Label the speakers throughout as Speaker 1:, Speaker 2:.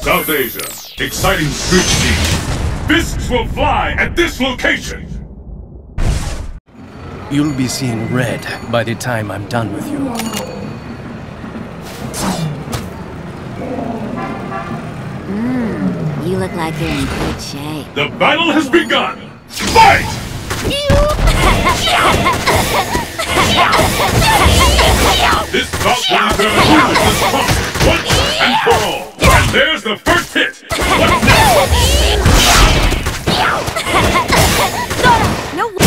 Speaker 1: South Asia. Exciting street scene. Fists will fly at this location.
Speaker 2: You'll be seeing red by the time I'm done with you.
Speaker 3: Hmm, you look like you're in good shape.
Speaker 1: The battle has begun. Fight! This bout will determine there's the first hit. What's next?
Speaker 3: No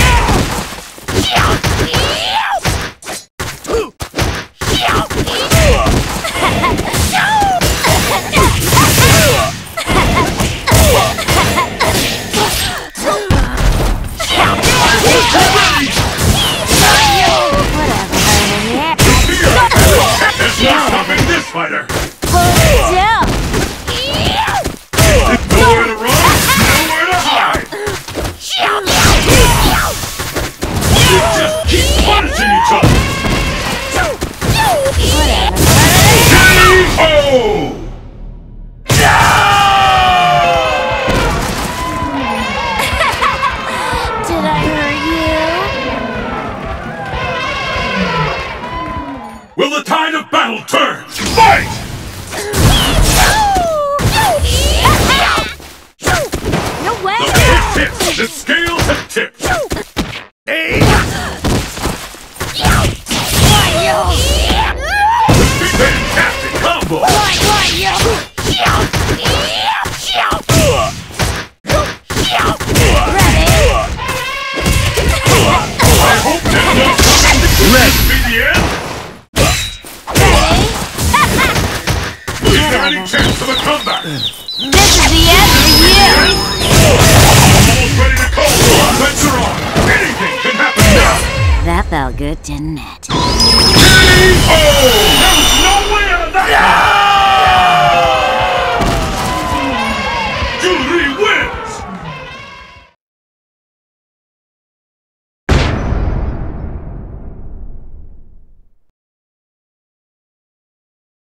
Speaker 1: Here! Will the tide of battle turn? Fight!
Speaker 3: No way!
Speaker 1: The first hit, the scales have tipped. Fantastic combo! I hope there's no coming to
Speaker 2: Red.
Speaker 1: be the end. Is there any chance of a comeback?
Speaker 3: This is the end for you!
Speaker 1: Almost ready to call. Venture on. Anything can happen now.
Speaker 3: That felt good, didn't it?